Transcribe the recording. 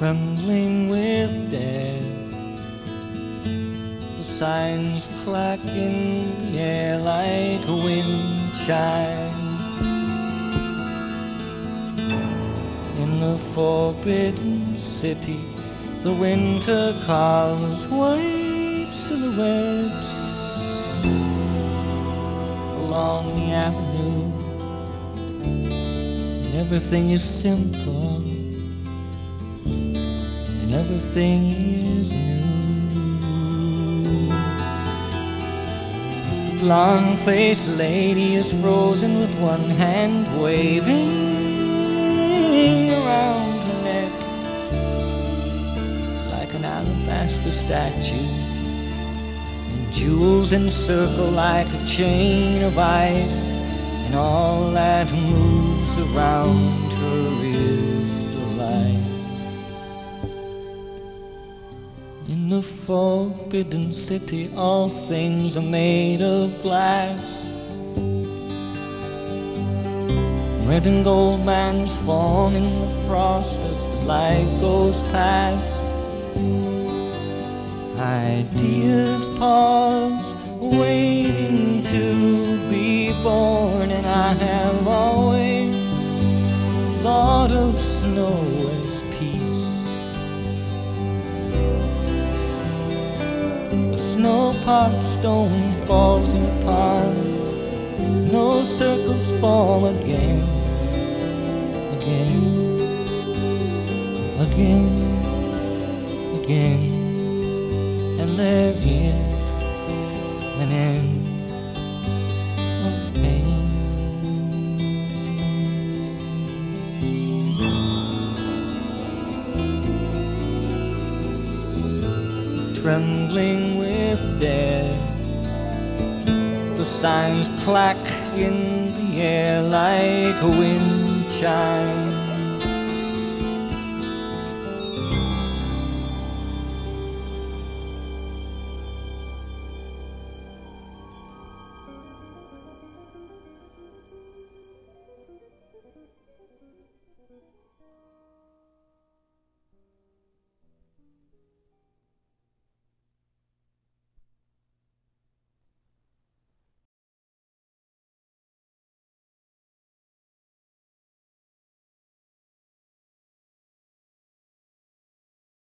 trembling with death. The signs clack in the air like a wind chime. In the forbidden city, the winter comes white silhouettes along the avenue. And everything is simple, and everything is new. The blonde faced lady is frozen with one hand waving around her neck like an alabaster statue. And jewels encircle like a chain of ice, and all that moves around her forbidden city, all things are made of glass. Red and gold bands form in the frost as the light goes past. Ideas pause, waiting to be born, and I have always thought of snow as peace. A snow part stone falls in a no circles form again, again, again, again. And there Trembling with death, the signs clack in the air like a wind chime.